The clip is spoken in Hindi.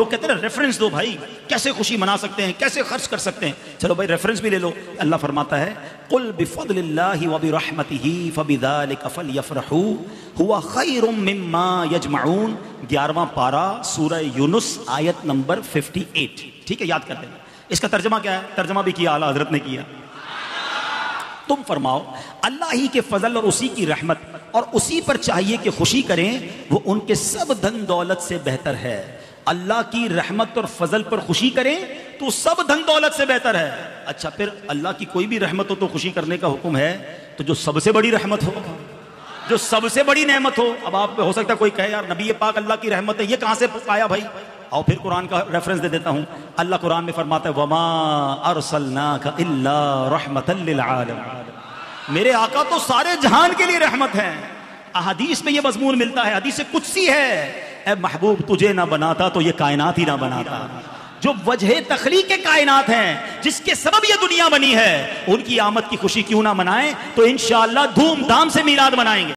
लोग कहते हैं रेफरेंस दो भाई। कैसे खुशी मना सकते हैं, कैसे खर्च कर सकते हैं। चलो भाई रेफरेंस भी ले लो। अल्लाह फरमाता है, कुल बिफदलिल्लाहि व बिरहमतिही फबिदालिक फलयफरहू हुआ खैरुम मिम्मा यजमाउन 11वां पारा, सूरह यूनुस, आयत नंबर 58 ठीक है, याद कर लेना इसका तर्जमा क्या है? तर्जमा भी किया, आला हज़रत ने किया। तुम फरमाओ, अल्लाह ही के फजल और उसी की रहमत, और उसी पर चाहिए कि खुशी करें, वो उनके सब धन दौलत से बेहतर है। अल्लाह की रहमत और फजल पर खुशी करें तो सब धन दौलत से बेहतर है। अच्छा फिर अल्लाह की कोई भी रहमत हो तो खुशी करने का हुक्म है तो जो सबसे बड़ी रहमत हो, जो सबसे बड़ी नेमत हो, अब आप, हो सकता है कोई कहे, यार, नबी पाक अल्लाह की रहमत है, ये कहाँ से आया भाई? और फिर कुरान का रेफरेंस दे देता हूँ। अल्लाह कुरान में फरमाता है, वमा अरसलना का इल्ला मेरे आका तो सारे जहान के लिए रहमत है। अहदीस में ये मजमून मिलता है, हदीस कुछ सी है। ए महबूब, तुझे ना बनाता तो ये कायनात ही ना बनाता। जो वजह तखली के कायनात हैं, जिसके सबब ये दुनिया बनी है, उनकी आमद की खुशी क्यों ना मनाएँ तो इन धूमधाम से मीलाद मनाएँगे।